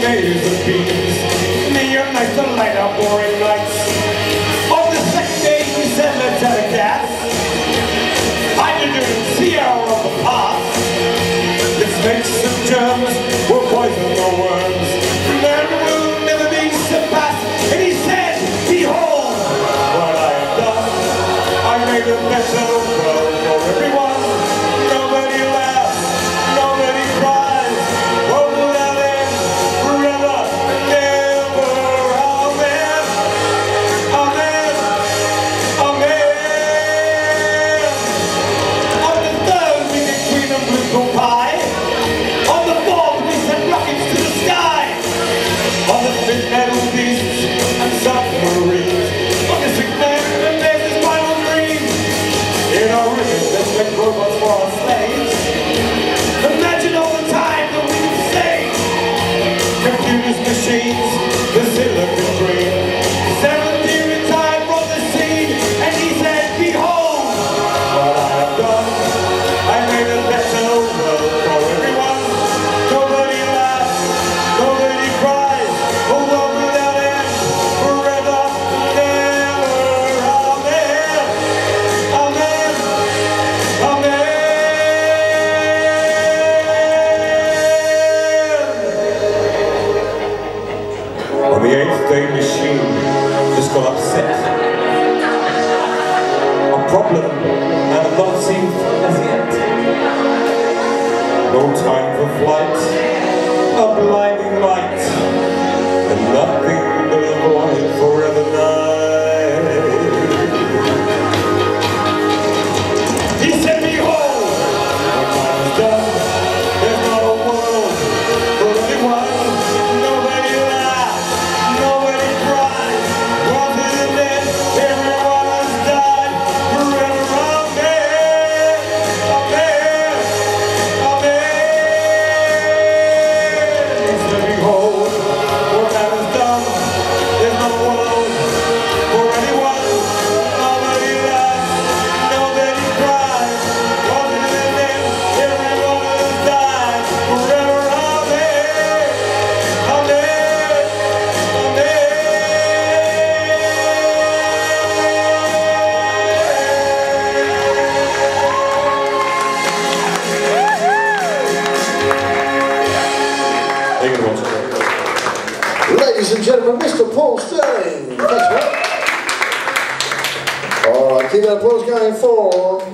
days of peace. Near nights to light up boring nights. On the second day he said let's have a cat." I didn't see her on the path The snakes and germs were poison or worms. Will never be surpassed. And he said, behold, what I have done. I made better or upset, a problem and a lot seems as yet. No time for flight. Mr. Paul Sterling. That's mate. All right, keep that applause going for